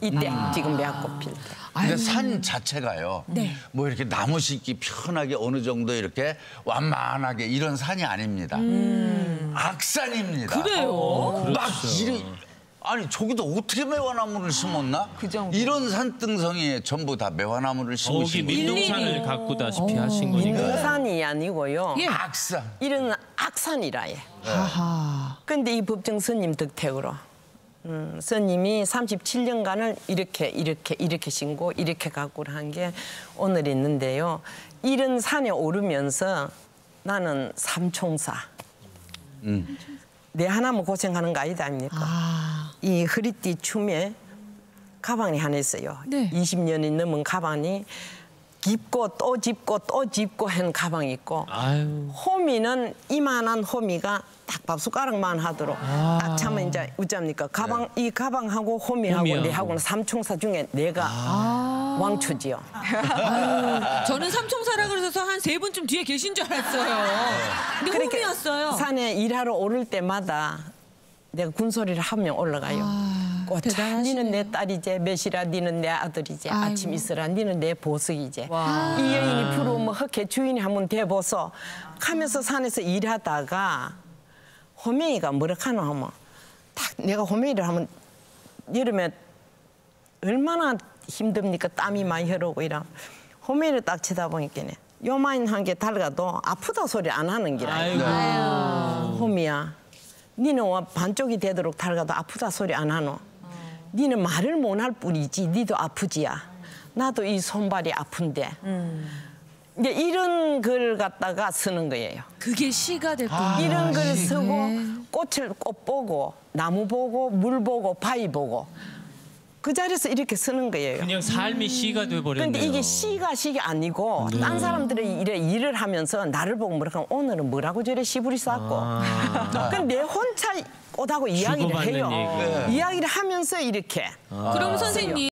이때 지금 매화꽃 필 때. 근데 산 자체가요. 네. 뭐 이렇게 나무 심기 편하게 어느 정도 이렇게 완만하게 이런 산이 아닙니다. 악산입니다. 그래요? 막 이래 아니 저기도 어떻게 매화나무를 심었나? 그 정도. 이런 산등성이에 전부 다 매화나무를 거기 심으신 거예요. 민둥산을 가꾸다시피 하신 거니까. 민둥산이 아니고요. 예. 악산. 이런 악산이라 해. 아하. 근데 이 법정 스님 덕택으로 음, 스님이 37년간을 이렇게 이렇게 이렇게 신고 이렇게 가꾸를 한 게 오늘 있는데요. 이런 산에 오르면서 나는 삼총사. 내 하나만 고생하는 거 아니다 아닙니까? 아. 이 허리띠 춤에 가방이 하나 있어요. 네. 20년이 넘은 가방이 깊고 또 짚고 또 짚고 한 가방이 있고 아유. 호미는 이만한 호미가 딱 밥숟가락만 하도록 아, 참 이제 어쩝니까 가방 이 가방하고 호미하고 호미하고. 내하고는 삼총사 중에 내가 왕초지요. 저는 삼총사라 그래서 한 세 분쯤 뒤에 계신 줄 알았어요. 근데 그렇게 홈이었어요. 산에 일하러 오를 때마다 내가 군소리를 하면 올라가요. 꽃차 대단하시네요. 니는 내 딸이제 몇이라 니는 내 아들이제 아이고. 아침 있으라 니는 내 보석이제 이 여인이 부러우면 흑해 주인이 한번 대보소 하면서 산에서 일하다가 호명이가 뭐라 하노 하면 딱 내가 호명이를 하면 여름에 얼마나 힘듭니까 땀이 많이 흐르고 이라 호명이를 딱 쳐다보니까네 요만 한게 달가도 아프다 소리 안 하는 기라 아이고. 호미야, 니는 와 반쪽이 되도록 달가도 아프다 소리 안 하노. 니는 말을 못 할 뿐이지, 니도 아프지야. 나도 이 손발이 아픈데. 이제 이런 글 갖다가 쓰는 거예요. 그게 시가 됐군요. 이런 글 쓰고 네. 꽃을 꽃 보고 나무 보고 물 보고 바위 보고 그 자리에서 이렇게 쓰는 거예요. 그냥 삶이 시가 돼버렸네요. 근데 이게 시가 시가 아니고 딴 사람들이 이래 일을 하면서 나를 보고 뭐라 하면 오늘은 뭐라고 저래 시부리 쌓고 근데 내 혼자 꽃하고 이야기를 해요. 얘기. 이야기를 하면서 이렇게. 그럼 선생님